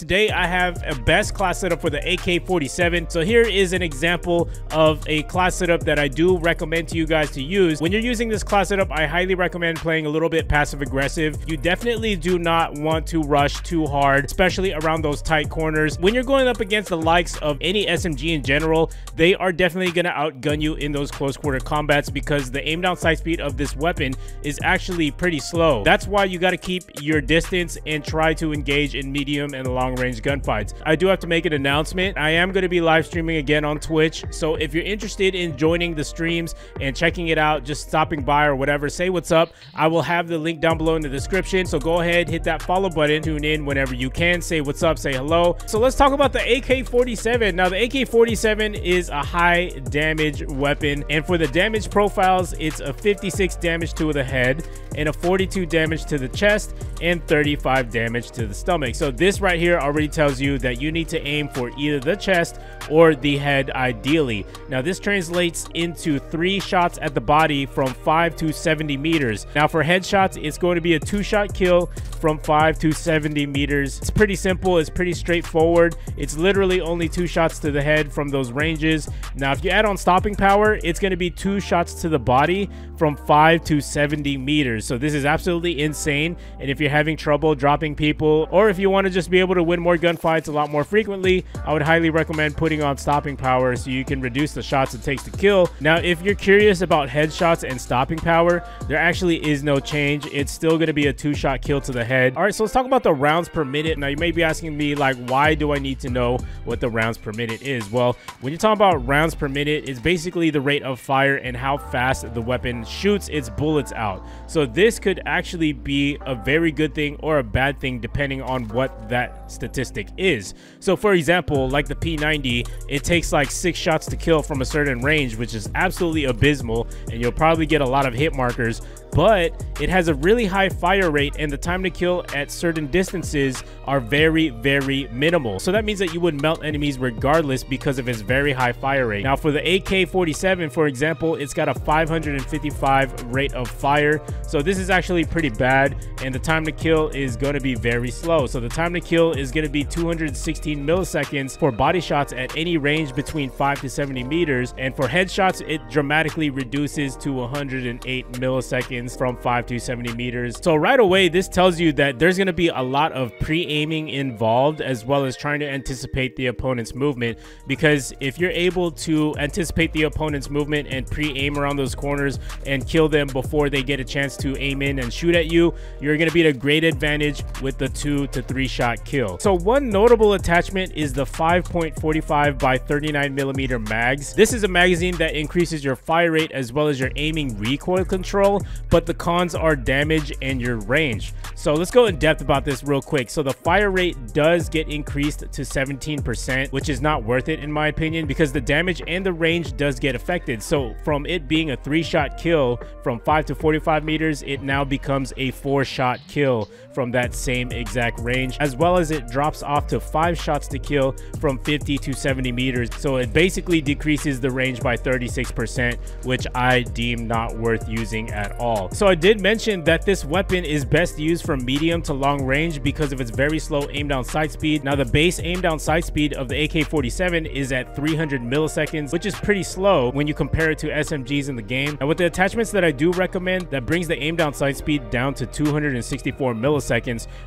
Today I have a best class setup for the AK-47. So here is an example of a class setup that I do recommend to you guys to use. When you're using this class setup, I highly recommend playing a little bit passive aggressive. You definitely do not want to rush too hard, especially around those tight corners. When you're going up against the likes of any SMG in general, they are definitely going to outgun you in those close quarter combats because the aim down sight speed of this weapon is actually pretty slow. That's why you got to keep your distance and try to engage in medium and long long range gunfights. I do have to make an announcement. I am going to be live streaming again on Twitch. So if you're interested in joining the streams and checking it out, just stopping by or whatever, say what's up. I will have the link down below in the description. So go ahead, hit that follow button, tune in whenever you can, say what's up, say hello. So let's talk about the AK-47. Now the AK-47 is a high damage weapon. And for the damage profiles, it's a 56 damage to the head and a 42 damage to the chest and 35 damage to the stomach. So this right here already tells you that you need to aim for either the chest or the head ideally. Now this translates into three shots at the body from 5 to 70 meters. Now for headshots, it's going to be a two-shot kill from 5 to 70 meters. It's pretty simple, it's pretty straightforward. It's literally only two shots to the head from those ranges. Now if you add on stopping power, it's going to be two shots to the body from 5 to 70 meters. So this is absolutely insane. And if you're having trouble dropping people or if you want to just be able to win more gunfights a lot more frequently, I would highly recommend putting on stopping power so you can reduce the shots it takes to kill. Now, if you're curious about headshots and stopping power, there actually is no change. It's still going to be a two-shot kill to the head. All right, so let's talk about the rounds per minute. Now, you may be asking me, like, why do I need to know what the rounds per minute is? Well, when you're talking about rounds per minute, it's basically the rate of fire and how fast the weapon shoots its bullets out. So this could actually be a very good thing or a bad thing depending on what that statistic is. So for example, like the P90, it takes like six shots to kill from a certain range, which is absolutely abysmal, and you'll probably get a lot of hit markers but it has a really high fire rate and the time to kill at certain distances are very, very minimal. So that means that you would melt enemies regardless because of its very high fire rate. Now for the AK-47, for example, it's got a 555 rate of fire. So this is actually pretty bad and the time to kill is going to be very slow. So the time to kill is going to be 216 milliseconds for body shots at any range between 5 to 70 meters. And for headshots, it dramatically reduces to 108 milliseconds from 5 to 70 meters. So right away, this tells you that there's going to be a lot of pre-aiming involved as well as trying to anticipate the opponent's movement because if you're able to anticipate the opponent's movement and pre-aim around those corners and kill them before they get a chance to aim in and shoot at you, you're going to be at a great advantage with the two to three shot kill. So one notable attachment is the 5.45 by 39 millimeter mags. This is a magazine that increases your fire rate as well as your aiming recoil control, but the cons are damage and your range. So let's go in depth about this real quick. So the fire rate does get increased to 17%, which is not worth it in my opinion because the damage and the range does get affected. So from it being a three shot kill from 5 to 45 meters, it now becomes a four shot kill from that same exact range, as well as it drops off to five shots to kill from 50 to 70 meters. So it basically decreases the range by 36%, which I deem not worth using at all all. So I did mention that this weapon is best used from medium to long range because of its very slow aim down sight speed. Now the base aim down sight speed of the AK-47 is at 300 milliseconds, which is pretty slow when you compare it to SMGs in the game. And with the attachments that I do recommend, that brings the aim down sight speed down to 264 milliseconds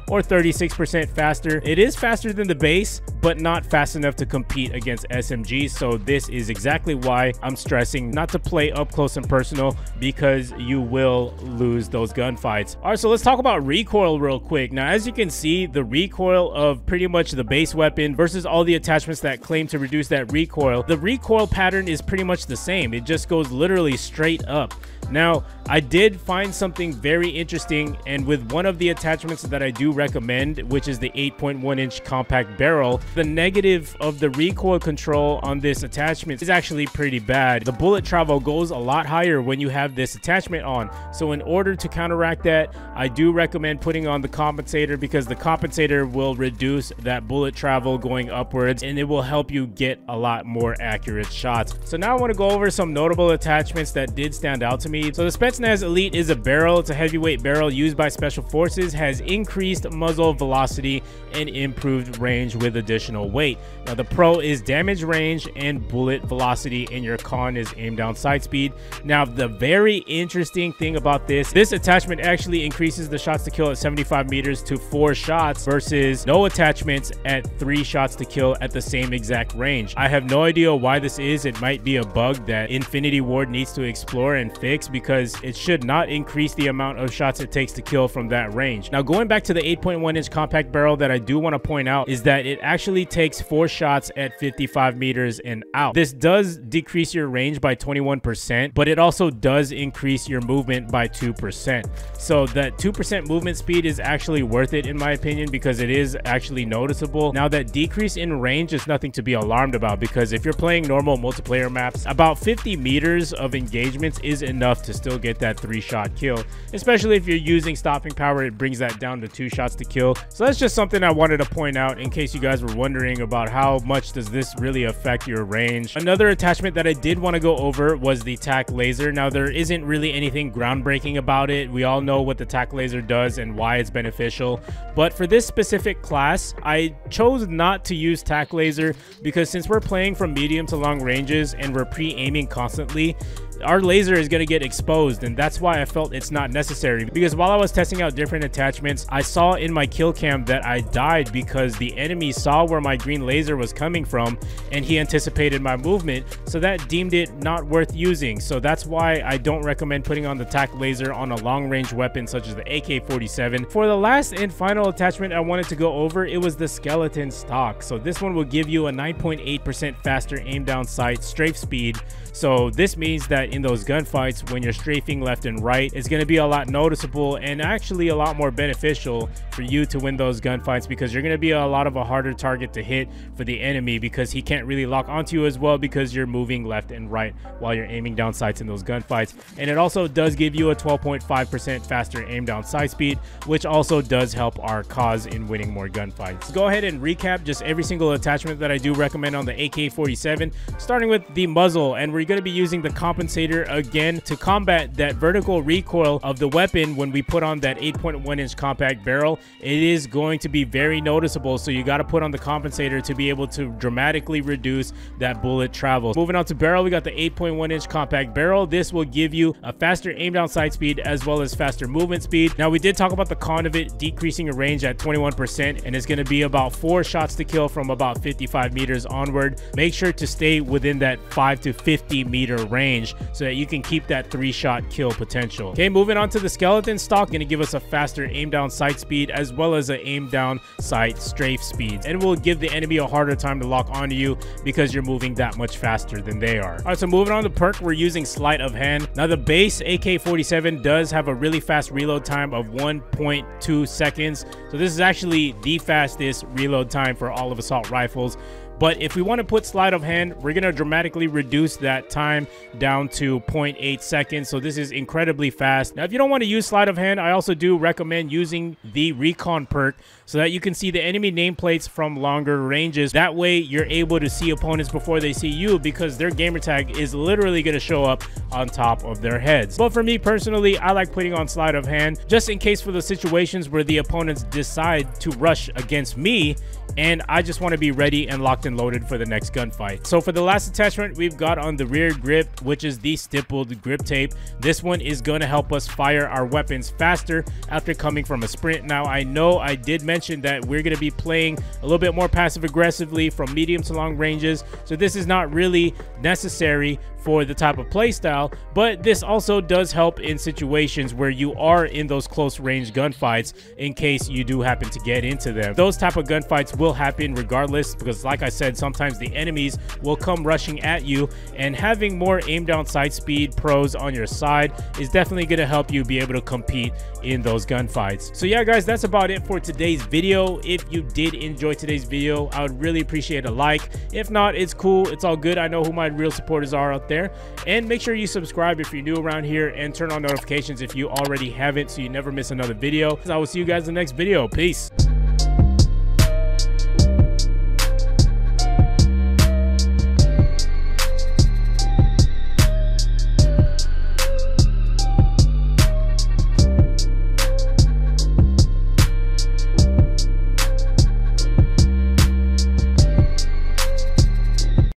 or 36% faster. It is faster than the base, but not fast enough to compete against SMGs. So this is exactly why I'm stressing not to play up close and personal because you will lose those gunfights. All right, so let's talk about recoil real quick. Now, as you can see, the recoil of pretty much the base weapon versus all the attachments that claim to reduce that recoil, the recoil pattern is pretty much the same. It just goes literally straight up. Now, I did find something very interesting, and with one of the attachments that I do recommend, which is the 8.1 inch compact barrel, The negative of the recoil control on this attachment is actually pretty bad. The bullet travel goes a lot higher when you have this attachment on. So in order to counteract that, I do recommend putting on the compensator because the compensator will reduce that bullet travel going upwards and it will help you get a lot more accurate shots. So now I want to go over some notable attachments that did stand out to me. So the Spetsnaz Elite is a barrel. It's a heavyweight barrel used by special forces, has increased muzzle velocity and improved range with additional weight. Now the pro is damage range and bullet velocity and your con is aim down sight speed. Now the very interesting thing about this, this attachment actually increases the shots to kill at 75 meters to four shots versus no attachments at three shots to kill at the same exact range. I have no idea why this is. It might be a bug that Infinity Ward needs to explore and fix because it should not increase the amount of shots it takes to kill from that range. Now going back to the 8.1 inch compact barrel that I do want to point out is that it actually takes four shots at 55 meters and out. This does decrease your range by 21%, but it also does increase your movement by 2%. So that 2% movement speed is actually worth it in my opinion because it is actually noticeable. Now that decrease in range is nothing to be alarmed about because if you're playing normal multiplayer maps, about 50 meters of engagements is enough to still get that three shot kill, especially if you're using stopping power, it brings that down to two shots to kill. So that's just something I wanted to point out in case you guys were wondering about how much does this really affect your range. Another attachment that I did want to go over was the tac laser. Now there isn't really anything groundbreaking about it. We all know what the tac laser does and why it's beneficial. But for this specific class, I chose not to use tac laser because since we're playing from medium to long ranges and we're pre-aiming constantly, our laser is going to get exposed and that's why I felt it's not necessary. Because while I was testing out different attachments I saw in my kill cam that I died because the enemy saw where my green laser was coming from and he anticipated my movement so that deemed it not worth using. So that's why I don't recommend putting on the tac laser on a long range weapon such as the AK-47 for the last and final attachment I wanted to go over it was the skeleton stock. So this one will give you a 9.8% faster aim down sight strafe speed. So this means that in those gunfights, when you're strafing left and right, it's going to be a lot noticeable and actually a lot more beneficial for you to win those gunfights because you're going to be a lot of a harder target to hit for the enemy because he can't really lock onto you as well because you're moving left and right while you're aiming down sights in those gunfights. And it also does give you a 12.5% faster aim down sight speed, which also does help our cause in winning more gunfights. Go ahead and recap just every single attachment that I do recommend on the AK-47, starting with the muzzle. And we're going to be using the compensator again to combat that vertical recoil of the weapon when we put on that 8.1 inch compact barrel. It is going to be very noticeable. So you got to put on the compensator to be able to dramatically reduce that bullet travel. Moving on to barrel, we got the 8.1 inch compact barrel. This will give you a faster aim down sight speed as well as faster movement speed. Now we did talk about the con of it decreasing your range at 21% and it's going to be about four shots to kill from about 55 meters onward. Make sure to stay within that 5 to 50 meter range so that you can keep that three shot kill potential. Okay, moving on to the skeleton stock, to give us a faster aim down sight speed as well as an aim down sight strafe speed. And will give the enemy a harder time to lock onto you because you're moving that much faster than they are. All right, so moving on to perk, we're using sleight of hand. Now the base AK-47 does have a really fast reload time of 1.2 seconds. So this is actually the fastest reload time for all of assault rifles. But if we want to put sleight of hand, we're going to dramatically reduce that time down to 0.8 seconds. So this is incredibly fast. Now, if you don't want to use sleight of hand, I also do recommend using the recon perk so that you can see the enemy nameplates from longer ranges. That way, you're able to see opponents before they see you because their gamertag is literally going to show up on top of their heads. But for me personally, I like putting on sleight of hand just in case for the situations where the opponents decide to rush against me and I just want to be ready and locked and loaded for the next gunfight. So for the last attachment we've got on the rear grip, which is the stippled grip tape. This one is going to help us fire our weapons faster after coming from a sprint. Now I know I did mention that we're going to be playing a little bit more passive aggressively from medium to long ranges. So this is not really necessary for the type of playstyle, but this also does help in situations where you are in those close range gunfights in case you do happen to get into them. Those type of gunfights will happen regardless because like I said, sometimes the enemies will come rushing at you and having more aim down sight speed pros on your side is definitely going to help you be able to compete in those gunfights. So yeah, guys, that's about it for today's video. If you did enjoy today's video, I would really appreciate a like. If not, it's cool. It's all good. I know who my real supporters are out there. And make sure you subscribe if you're new around here and turn on notifications if you already haven't so you never miss another video. I will see you guys in the next video. Peace.